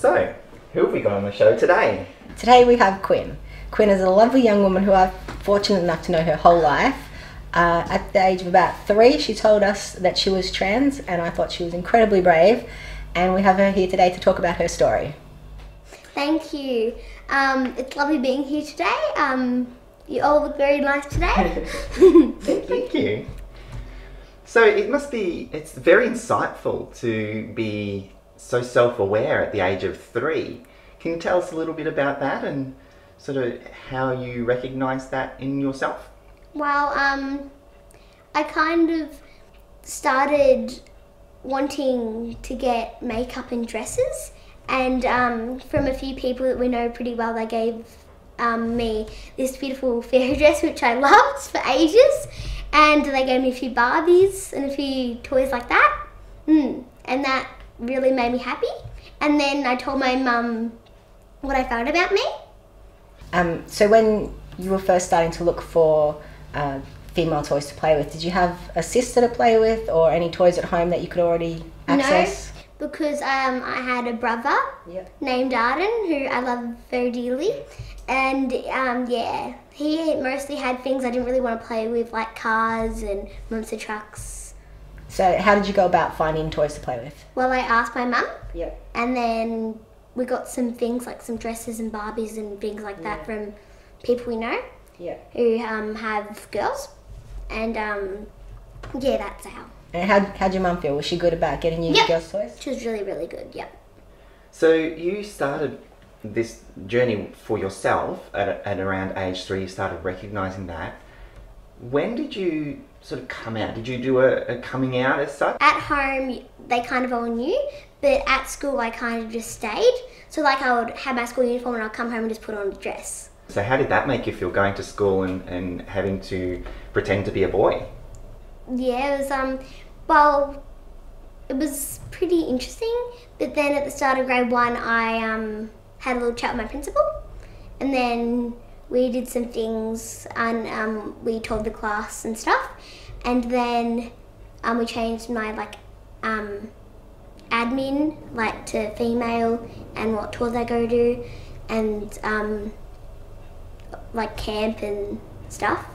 So, who have we got on the show today? Today we have Quinn. Quinn is a lovely young woman who I'm fortunate enough to know her whole life. Uh, at the age of about three, she told us that she was trans, and I thought she was incredibly brave. And we have her here today to talk about her story. Thank you. Um, it's lovely being here today. Um, you all look very nice today. Thank you. So it must be, it's very insightful to be so self-aware at the age of three. Can you tell us a little bit about that and sort of how you recognise that in yourself? well, um, I kind of started wanting to get makeup and dresses, and um, from a few people that we know pretty well, they gave um, me this beautiful fairy dress, which I loved for ages, and they gave me a few Barbies and a few toys like that, mm, and that really made me happy. And then I told my mum what I found about me. Um, so when you were first starting to look for uh, female toys to play with, did you have a sister to play with, or any toys at home that you could already access? No, because um, I had a brother Yeah. named Arden who I love very dearly, and um, yeah, he mostly had things I didn't really want to play with, like cars and monster trucks. So how did you go about finding toys to play with? Well, I asked my mum, Yeah. and then we got some things like some dresses and Barbies and things like that from people we know Yeah. who um, have girls, and um, yeah, that's how. And how how'd your mum feel? Was she good about getting you Yep. girls' toys? She was really, really good. Yep. So you started this journey for yourself at, at around age three. You started recognizing that. When did you sort of come out? Did you do a, a coming out as such? at home they kind of all knew, but at school I kind of just stayed. So like I would have my school uniform and I'd come home and just put on a dress. So how did that make you feel going to school and, and having to pretend to be a boy? Yeah, it was um well it was pretty interesting. But then at the start of grade one I um had a little chat with my principal and then we did some things and um, we told the class and stuff and then um, we changed my like um, admin like to female and what tours I go to and um, like camp and stuff.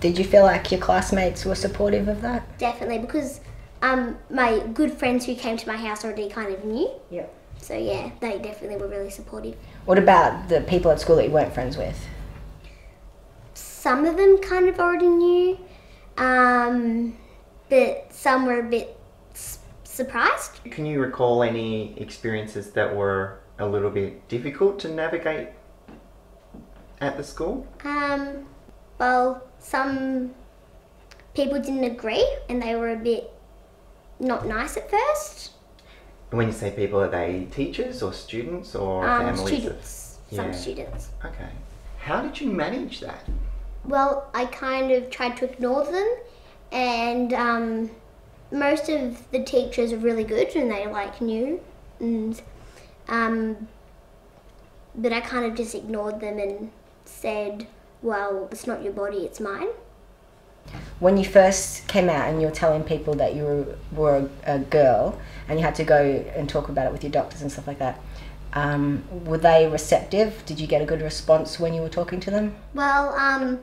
Did you feel like your classmates were supportive of that? Definitely because um, my good friends who came to my house already kind of knew. Yeah. So yeah, they definitely were really supportive. What about the people at school that you weren't friends with? Some of them kind of already knew, um, but some were a bit s- surprised. Can you recall any experiences that were a little bit difficult to navigate at the school? Um, well, some people didn't agree and they were a bit not nice at first. When you say people, are they teachers or students or Um, families? of- students, some Yeah. students. Okay. How did you manage that? Well, I kind of tried to ignore them, and um, most of the teachers are really good and they like knew, and um, but I kind of just ignored them and said, "Well, it's not your body, it's mine." When you first came out and you were telling people that you were, were a, a girl and you had to go and talk about it with your doctors and stuff like that, um, were they receptive? Did you get a good response when you were talking to them? Well, um,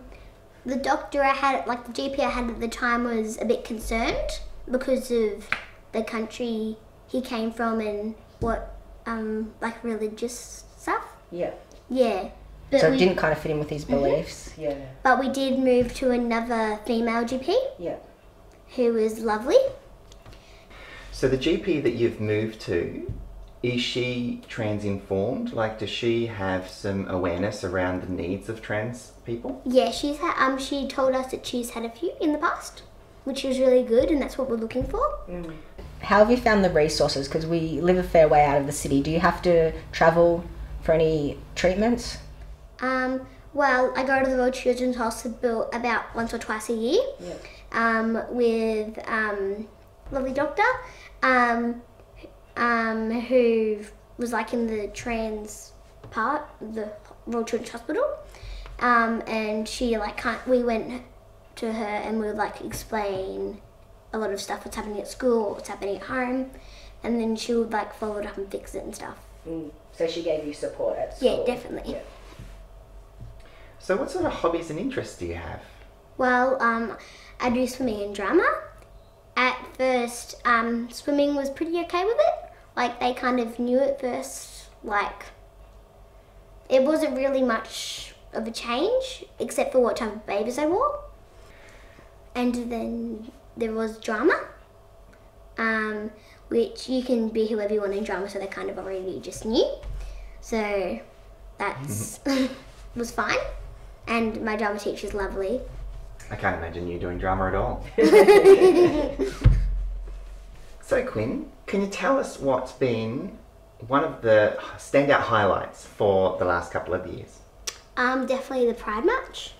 the doctor I had, like the GP I had at the time, was a bit concerned because of the country he came from and what, um, like religious stuff. Yeah. Yeah. But So it we, didn't kind of fit in with his beliefs? Yeah. But we did move to another female GP Yeah. who was lovely. So the GP that you've moved to, is she trans informed? Like, does she have some awareness around the needs of trans people? Yeah, she's had, um she told us that she's had a few in the past, which is really good, and that's what we're looking for. How have you found the resources? Because we live a fair way out of the city. Do you have to travel for any treatments? Um, well, I go to the Royal Children's Hospital about once or twice a year. Yeah. Um, with um, lovely doctor, um, um, who was like in the trans part of the Royal Children's Hospital, um, and she like can't. We went to her and we would like explain a lot of stuff what's happening at school, what's happening at home, and then she would like follow it up and fix it and stuff. Mm, So she gave you support at school. Yeah, definitely. Yeah. So, what sort of hobbies and interests do you have? Well, um, I do swimming and drama. At first, um, swimming was pretty okay with it. Like they kind of knew at first, like it wasn't really much of a change, except for what type of babies I wore. And then there was drama, um, which you can be whoever you want in drama, so they kind of already just knew. So that's was fine, and my drama teacher's lovely. I can't imagine you doing drama at all. so, Quinn, can you tell us what's been one of the standout highlights for the last couple of years? Um, definitely the Pride March.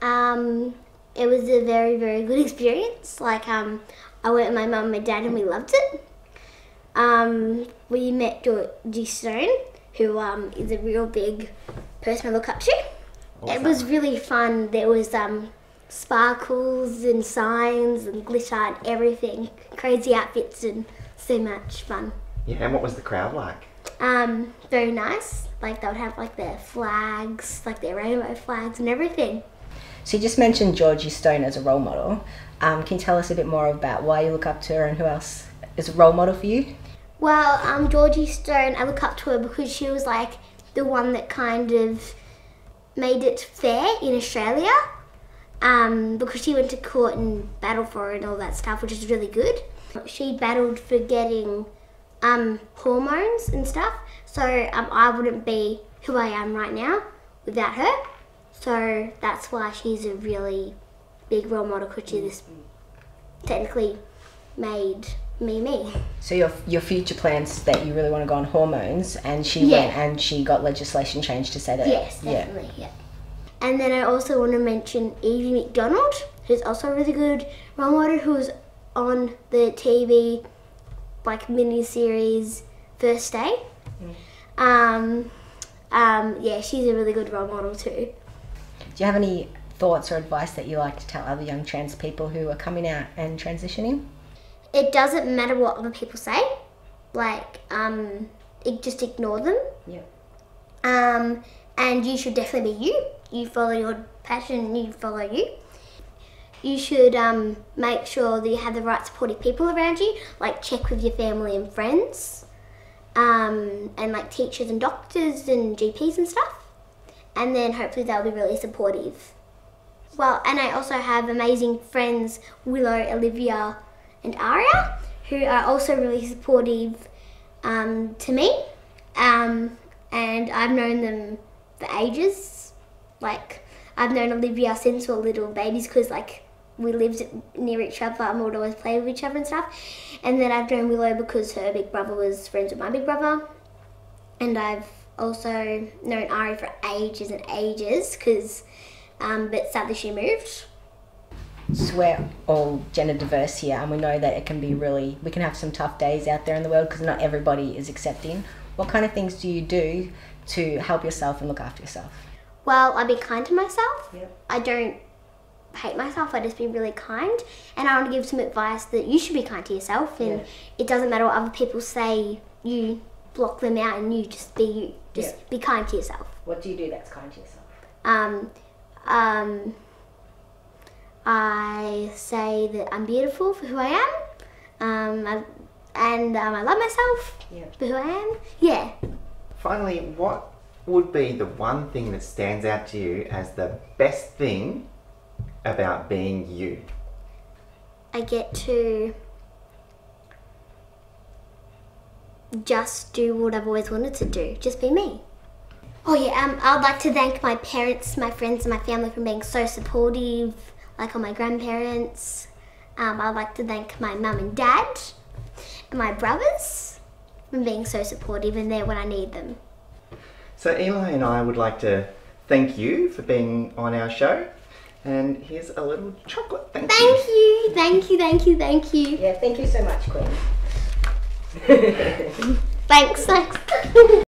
Um, it was a very, very good experience. Like, um, I went with my mum and my dad and we loved it. Um, we met Georgie Stone, who um, is a real big person I look up to. It was really fun. There was um, sparkles and signs and glitter and everything. Crazy outfits and so much fun. Yeah, and what was the crowd like? Um, very nice. Like they would have like their flags, like their rainbow flags and everything. So you just mentioned Georgie Stone as a role model. Um, can you tell us a bit more about why you look up to her and who else is a role model for you? Well, um, Georgie Stone, I look up to her because she was like the one that kind of made it fair in Australia. Um, because she went to court and battled for it and all that stuff, which is really good. She battled for getting um, hormones and stuff, so um, I wouldn't be who I am right now without her. So that's why she's a really big role model because she just technically made me me. So your your future plans that you really want to go on hormones, and she Yeah. went and she got legislation changed to say that. Yes, yeah. definitely, yeah. And then I also want to mention Evie MacDonald, who's also a really good role model, who's on the TV like mini series First Day. Um, um, yeah, she's a really good role model too. Do you have any thoughts or advice that you like to tell other young trans people who are coming out and transitioning? It doesn't matter what other people say, like um, it, just ignore them. Yeah. Um, and you should definitely be you. You follow your passion, you follow you. You should um, make sure that you have the right supportive people around you, like check with your family and friends, um, and like teachers and doctors and GPs and stuff. And then hopefully they'll be really supportive. Well, and I also have amazing friends, Willow, Olivia, and Aria, who are also really supportive um, to me. Um, and I've known them for ages. Like, I've known Olivia since we were little babies because, like, we lived near each other and would always play with each other and stuff. And then I've known Willow because her big brother was friends with my big brother. And I've also known Ari for ages and ages because, um, but sadly she moved. So we're all gender diverse here, and we know that it can be really. We can have some tough days out there in the world because not everybody is accepting. What kind of things do you do to help yourself and look after yourself? Well, I be kind to myself. Yep. I don't hate myself. I just be really kind, and I want to give some advice that you should be kind to yourself, and Yeah. it doesn't matter what other people say. You block them out, and you just be you. Just Yeah. be kind to yourself. What do you do that's kind to yourself? Um, um, I say that I'm beautiful for who I am. Um, I, and um, I love myself Yeah. for who I am. Yeah. Finally, what would be the one thing that stands out to you as the best thing about being you? I get to just do what I've always wanted to do, just be me. Oh yeah, um, I'd like to thank my parents, my friends, and my family for being so supportive, like all my grandparents. Um, I'd like to thank my mum and dad, and my brothers for being so supportive and there when I need them. So, Eli and I would like to thank you for being on our show. And here's a little chocolate. Thank, you. Thank you, thank you, thank you, thank you. Yeah, thank you so much, Queen. Thanks, thanks.